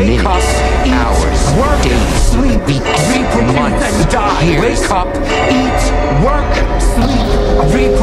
Wake up, hours, work, days, sleep, weeks, reproduce, months, and die. Years. Wake up, eat, work, sleep, reproduce.